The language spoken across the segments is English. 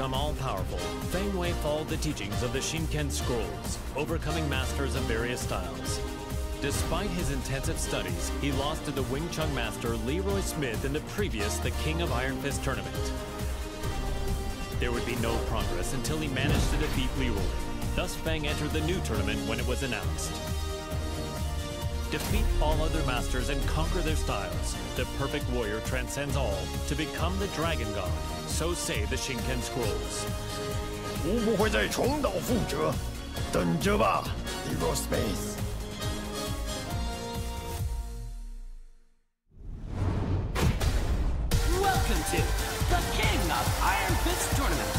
become all-powerful, Feng Wei followed the teachings of the Shinken Scrolls, overcoming masters of various styles. Despite his intensive studies, he lost to the Wing Chun master Leroy Smith in the previous The King of Iron Fist tournament. There would be no progress until he managed to defeat Leroy. Thus, Feng entered the new tournament when it was announced. Defeat all other masters and conquer their styles. The perfect warrior transcends all to become the Dragon God. So say the Shinken Scrolls. 无不会再重蹈覆辙，等着吧，Hero Space。 Welcome to the King of Iron Fist Tournament.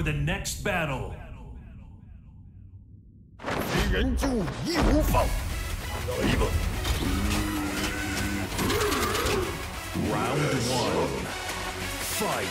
for the next battle. 敌人就义无反，来吧， Round one. Fight.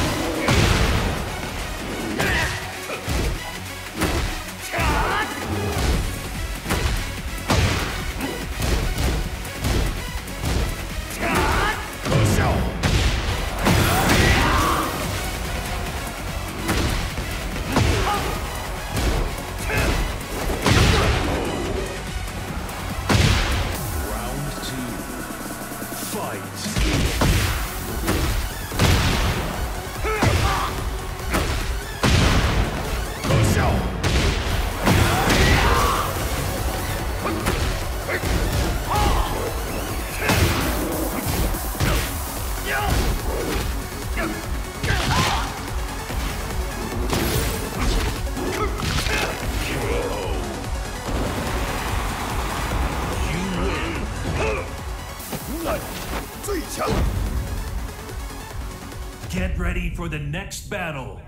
for the next battle.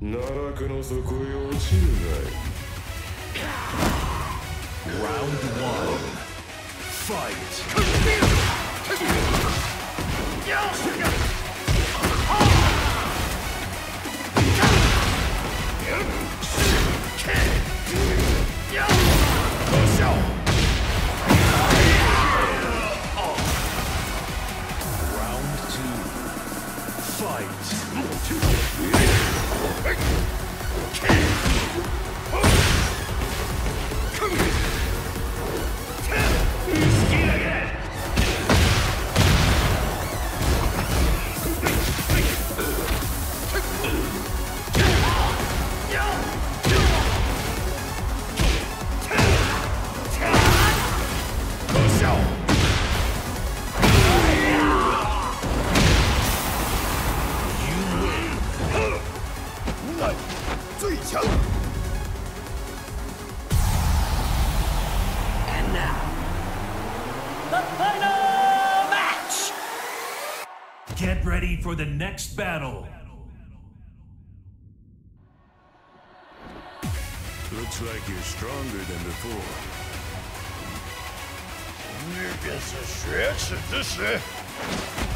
奈落の底へ落ちるがい Round one. Fight. ready for the next battle. Looks like you're stronger than before. Niggas a stretch at this, eh?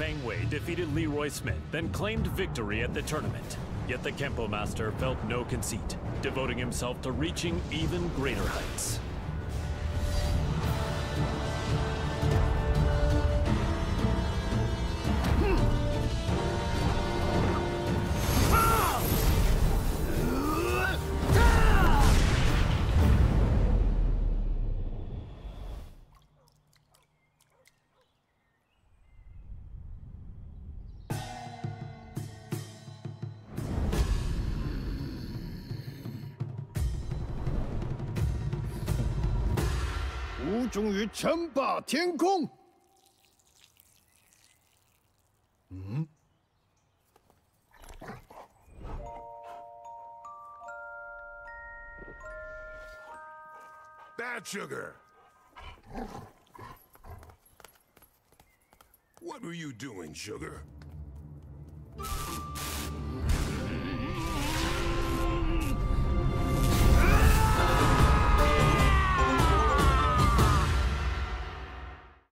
Feng Wei defeated Leroy Smith, then claimed victory at the tournament. Yet the Kempo Master felt no conceit, devoting himself to reaching even greater heights. “吾终于称霸天空。”嗯。Bad sugar. What were you doing, sugar?